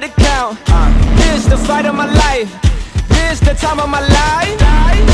the count This the fight of my life. This the time of my life.